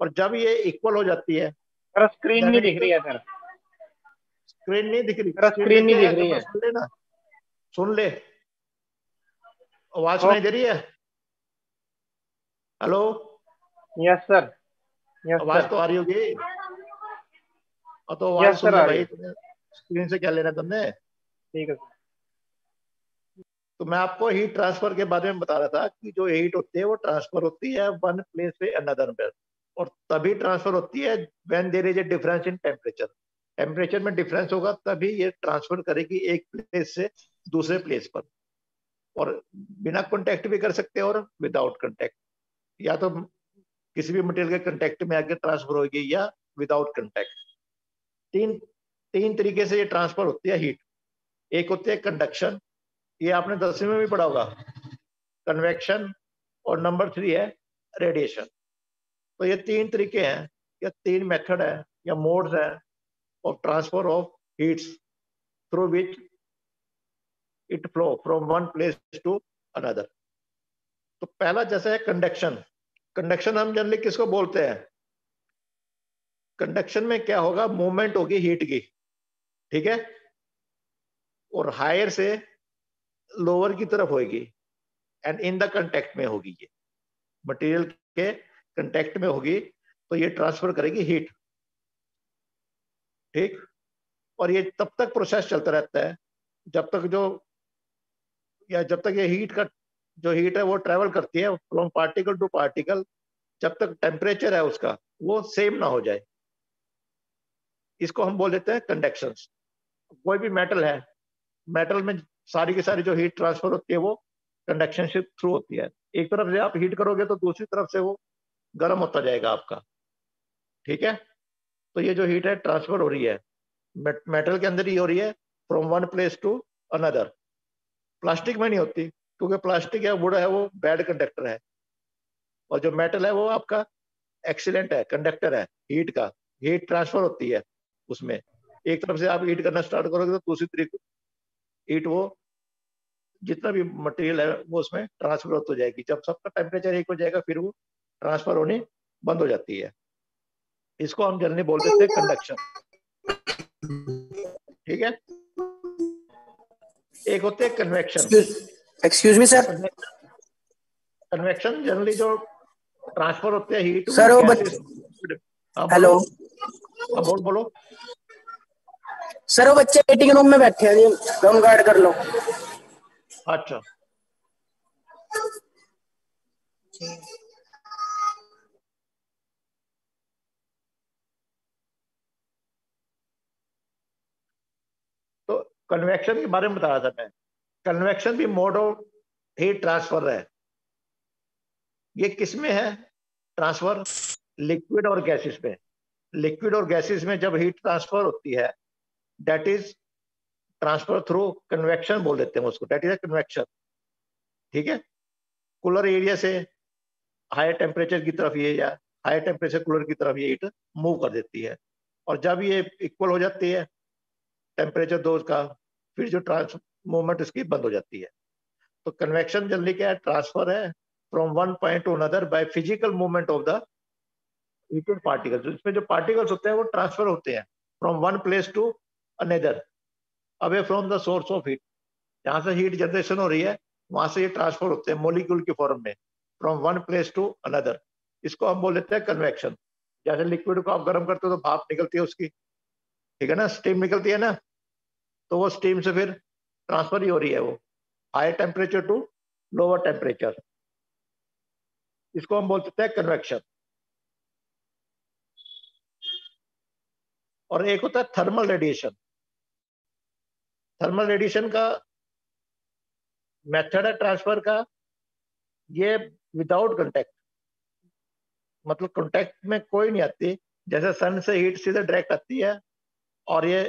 और जब ये इक्वल हो जाती है सर स्क्रीन नहीं दिख रही है सर। स्क्रीन नहीं दिख रही। सर स्क्रीन नहीं दिख रही है। सुन ले ना सुन ले। आवाज़ सुनाई दे रही है? हेलो यस सर आवाज़ तो आ रही होगी। तो आवाज़ सुन भाई स्क्रीन से क्या लेना तुमने? ठीक है तो मैं आपको हीट ट्रांसफ़र के बारे में बता रहा था कि जो हीट होती है वो ट्रांसफ़र होती है वन प्लेस से अनदर प्लेस और तभी ट्रांसफ़र होती है when there is a difference in temperature temperature में डिफरेंस होगा, तभी ये ट्रांसफ़र करेगी एक प्लेस से दूसरे प्लेस पर। और बिना कांटेक्ट भी कर सकते हैं और विदाउट कांटेक्ट या तो किसी भी मटेरियल के कांटेक्ट में आके ट्रांसफ़र होगी या विदाउट कांटेक्ट तीन तीन तरीके से ये ट्रांसफ़र होती है हीट एक होती है कंडक्शन ये आपने दसवीं में भी पढ़ा होगा। कन्वेक्शन और नंबर थ्री है रेडिएशन तो ये तीन तरीके हैं, या तीन मेथड है, या मोड्स है of transfer of heats through which it flow from one place to another तो पहला जैसा है कंडक्शन कंडक्शन हम जनरली किसको बोलते हैं? कंडक्शन में क्या होगा? मूवमेंट होगी हीट की, ठीक है? और हायर से लोअर की तरफ़ होगी एंड इन द कंटेक्ट में होगी ये. मटेरियल के कंटेक्ट में होगी तो ये ट्रांसफ़र करेगी हीट ठीक? और ये तब तक प्रोसेस चलता रहता है, जब तक जो, या जब तक ये हीट का, जो हीट है वो ट्रेवल करती है फ्रॉम पार्टिकल टू पार्टिकल जब तक टेम्परेचर है उसका, वो सेम ना हो जाए। इसको हम बोल देते हैं कंडक्शन कोई भी मेटल है मेटल में सारी की सारी जो हीट ट्रांसफ़र होती है वो कंडक्शन से थ्रू होती है। एक तरफ़ से आप हीट करोगे तो दूसरी तरफ़ से वो गर्म होता जाएगा आपका। ठीक है? तो ये जो हीट है ट्रांसफ़र हो रही है। मेटल के अंदर ही हो रही है from one place to another plastic में नहीं होती, क्योंकि प्लास्टिक या वुड है, वो बैड कंडक्टर है। और जो मेटल है, वो आपका एक्सीलेंट है कंडक्टर है हीट का। हीट ट्रांसफ़र होती है उसमें। एक तरफ़ से आप हीट करना स्टार्ट करोगे तो दूसरी तरीके हीट वो जितना भी मटेरियल है, वो उसमें ट्रांसफ़र होती जाएगी। जब सबका टेम्परेचर एक हो जाएगा, फिर वो ट्रांसफ़र होनी बंद हो जाती है। इसको हम जनरली बोल देते हैं कंडक्शन ठीक है? एक होते हैं convection excuse me sir convection generally जो ट्रांसफ़र होते हैं हीट Sir, वो बच- हेलो हाँ बोल। बोलो सर वो बच्चे मीटिंग रूम में बैठे हैं गम गार्ड कर लो। अच्छा तो कन्वेक्शन के बारे में बता रहा था मैं। कन्वेक्शन भी मोड ऑफ़ हीट ट्रांसफ़र है। ये किसमें है? ट्रांसफ़र लिक्विड और गैसेस में। लिक्विड और गैसेस में जब हीट ट्रांसफ़र होती है that is transfer through convection बोल देते हैं उसको। डेट इज़ कन्वेक्शन ठीक है? कूलर एरिया से हायर टेम्परेचर की तरफ़ ये या हायर टेम्परेचर कूलर की तरफ़ ये हीट मूव कर देती है। और जब ये इक्वल हो जाती है टेम्परेचर दो का, फिर जो ट्रांस मूवमेंट उसकी बंद हो जाती है। तो कन्वेक्शन जनरली क्या है? ट्रांसफ़र है from one point to another by physical movement of the heated particles इसमें जो पार्टिकल्स होते हैं, वो ट्रांसफ़र होते हैं from one place to another away from the source of heat जहाँ से हीट जनरेशन हो रही है, वहाँ से ये ट्रांसफ़र होते हैं मोलिक्यूल के फॉर्म में from one place to another इसको हम बोल लेते हैं कन्वेक्शन जैसे लिक्विड को आप गर्म करते हो तो भाप निकलती है उसकी। ठीक है ना? स्टीम निकलती है ना? तो वो स्टीम से फिर ट्रांसफ़र ही हो रही है वो। High temperature to lower temperature इसको हम बोल सकते हैं कन्वेक्शन और एक होता है थर्मल रेडिएशन थर्मल रेडिएशन का मेथड है ट्रांसफ़र का। ये विदाउट कांटेक्ट मतलब कांटेक्ट में कोई नहीं आती। जैसे सन से हीट सीधे डायरेक्ट आती है और ये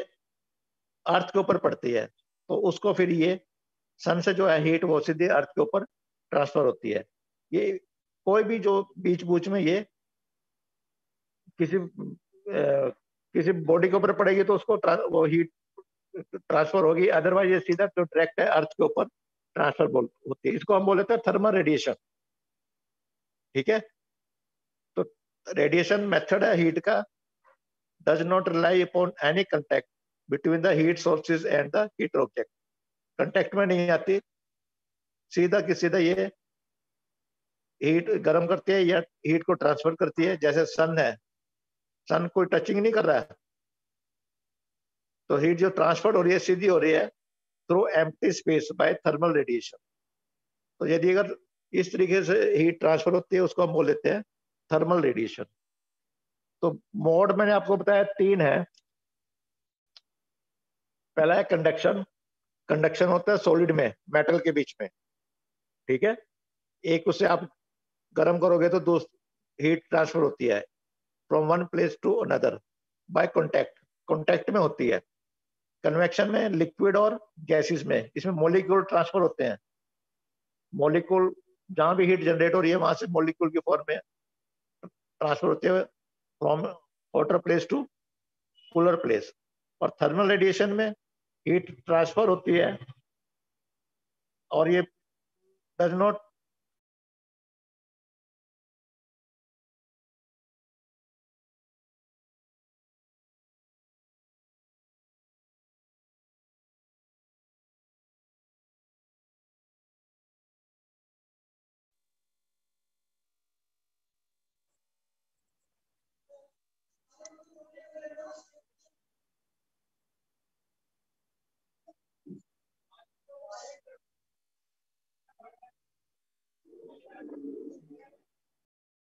अर्थ के ऊपर पड़ती है तो उसको फिर ये सन से जो है हीट वो सीधे अर्थ के ऊपर ट्रांसफ़र होती है। ये कोई भी जो बीच बूच में ये किसी अ, किसी बॉडी के ऊपर पड़ेगी तो उसको वो हीट ट्रांसफ़र होगी। अदरवाइज़ ये सीधा जो डायरेक्ट है अर्थ के ऊपर ट्रांसफ़र बोल होती है। इसको हम बोल हैं थर्मल रेडिएशन ठीक है? तो रेडिएशन मेथड है हीट का। Does not rely upon any contact between the heat sources and the heat object contact में नहीं आती। सीधा कि सीधा ये हीट गर्म करती है या हीट को ट्रांसफ़र करती है। जैसे सन है। सन कोई टचिंग नहीं कर रहा है। तो हीट जो ट्रांसफ़र हो रही है, सीधी हो रही है through empty space by thermal radiation तो यदि अगर इस तरीके से हीट ट्रांसफ़र होती है, उसको हम बोल लेते हैं थर्मल रेडिएशन तो मोड मैंने आपको बताया तीन है। पहला है कंडक्शन कंडक्शन होता है सॉलिड में मेटल के बीच में। ठीक है? एक उससे आप गर्म करोगे तो दो हीट ट्रांसफ़र होती है। From one place to another by contact contact में होती है। कन्वेक्शन में लिक्विड और गैसेस में। इसमें मोलिक्यूल ट्रांसफ़र होते हैं। मोलिक्यूल जहाँ भी हीट जनरेट हो रही है, वहाँ से मोलिक्यूल के फॉर्म में ट्रांसफ़र होते हैं। From water place to cooler place और थर्मल रेडिएशन में हीट ट्रांसफ़र होती है और ये डज नॉट